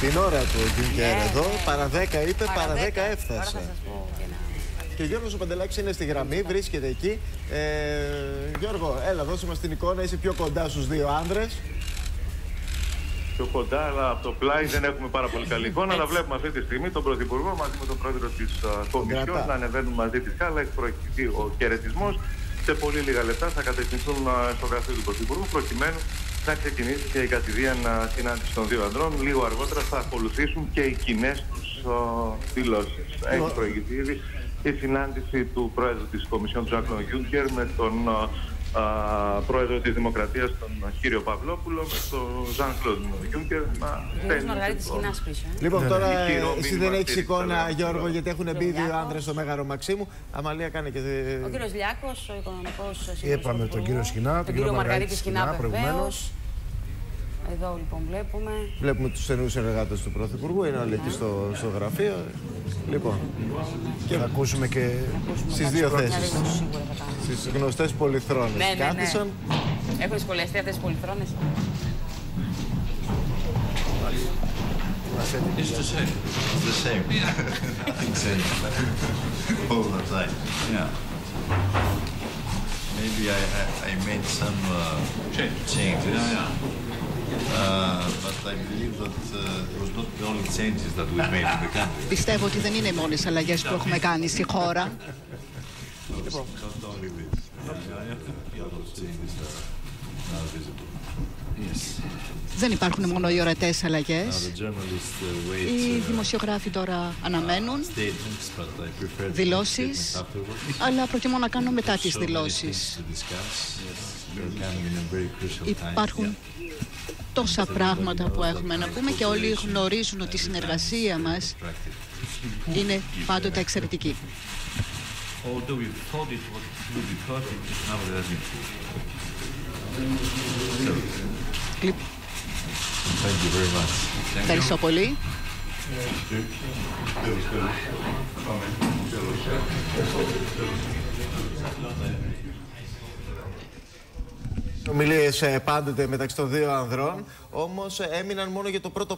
Την ώρα του ο Γιούγκερ Ναι, εδώ, ναι. παρά 10 είπε, παρά 10 Τώρα θα έφτασε. σας πω και ένα. Και ο Γιώργος ο Παντελάκης είναι στη γραμμή, βρίσκεται εκεί. Ε, Γιώργο, έλα, δώσε μας την εικόνα, είσαι πιο κοντά στους δύο άνδρες. πιο κοντά, αλλά από το πλάι δεν έχουμε πάρα πολύ καλή εικόνα. αλλά βλέπουμε αυτή τη στιγμή τον Πρωθυπουργό μαζί με τον Πρόεδρο της Κομισιόν κρατά. να ανεβαίνουν μαζί της σκάλα. Έχει προηγηθεί ο χαιρετισμός. Σε πολύ λίγα λεπτά θα κατευθυνθούν α, στο γραφείο του Πρωθυπουργού προκειμένου να ξεκινήσει και η κατηδίαν α, συνάντηση των δύο ανδρών. Λίγο αργότερα θα ακολουθήσουν και οι κοινές τους δηλώσεις. Έχει προηγηθεί ήδη η συνάντηση του Πρόεδρου της Κομισιόν, του Ζάκλον Γιούγκερ, με τον α, α, Πρόεδρο της Δημοκρατίας, τον κύριο Παυλόπουλο, με τον Ζαν Κλοντ Γιούγκερ. να Ο κύριος στέλνουν Μαργαρίτης το- κοινάς πίσω. ε. Λοιπόν, τώρα Ναι. Ισχυρό εσύ μήνυμα δεν έχεις στήριξης, εικόνα, θα λέγαμε. Γιώργο, γιατί έχουν μπει δύο Κυριάκος. άνδρες στο Μέγαρο Μαξίμου. Αμαλία κάνει και... Ο κύριος Λιάκος, ο οικονομικός σύμβουλος Είπαμε του τον Υπουργού, κύριο Σκινά, τον τον κύριο κύριο Μαργαρίτη Μαργαρίτη Σκινά Σκινά βεβαίως. Εδώ λοιπόν βλέπουμε. Βλέπουμε τους στενούς συνεργάτες του Πρωθυπουργού, είναι όλοι εκεί στο, στο γραφείο. Λοιπόν, Και θα ακούσουμε και στις δύο Μια θέσεις, δήλωση σίγουρα θα κάνουμε. στις γνωστές πολυθρόνες. Ναι, ναι, ναι. Κάθισαν, Έχουν σχολιαστεί αυτές τις πολυθρόνες. It's the same. It's the same. Nothing changed. All the time. Yeah. Maybe I, I, I made some uh, changes. Uh, but Πιστεύω ότι δεν είναι μόνο οι αλλαγές που έχουμε κάνει στη χώρα. Δεν υπάρχουν μόνο οι ορατές αλλαγές. Οι δημοσιογράφοι τώρα αναμένουν δηλώσεις, αλλά προτιμώ να κάνω μετά τις δηλώσεις. Υπάρχουν τόσα πράγματα που έχουμε να πούμε και όλοι γνωρίζουν ότι η συνεργασία μας είναι πάντοτε εξαιρετική. Although we thought it very much. Ευχαριστώ πολύ. ομιλίες ε, πάντοτε μεταξύ των δύο ανδρών, όμως ε, έμειναν μόνο για το πρώτο